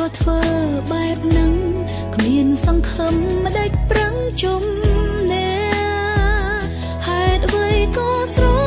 ក៏ធ្វើបែបនឹងគ្មានសង្ឃឹមមិនដាច់ប្រឹងជុំនេះហេតុអ្វីក៏ស្រ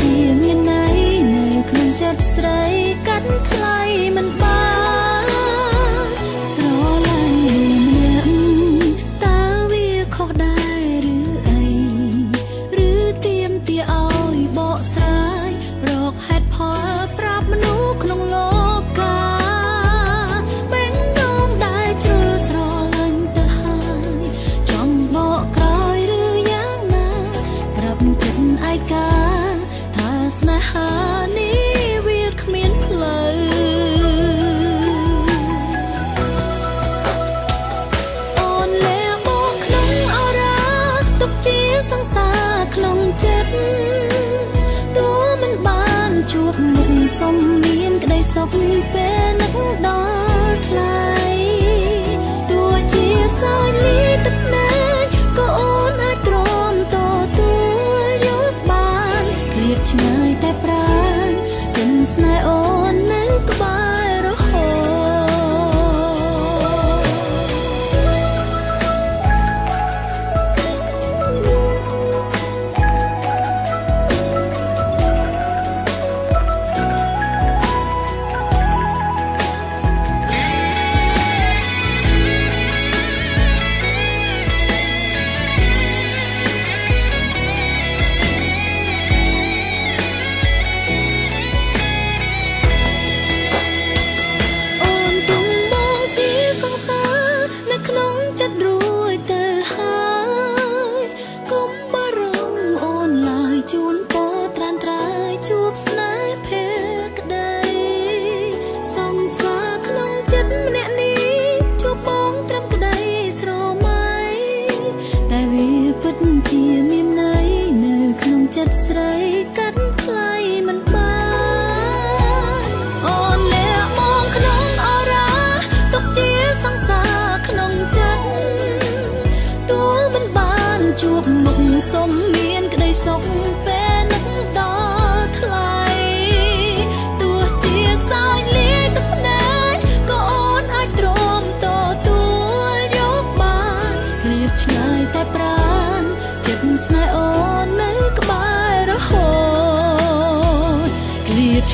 ជាមានន័យនៅក្នុងចិត្តស្រីកាត់ថ្លៃមិនបាន សង្សារក្នុងចិត្តតួមិនបានជួបមុខសុំមានក្តីសុខពេលនឹកដល់ថ្លៃតួជាសោយលីទឹកណែក៏អូនអាចទ្រាំតទួលយកបានគ្រៀបឆ្ងាយតែប្រាណចិនស្នេហ៍អូន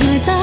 줄다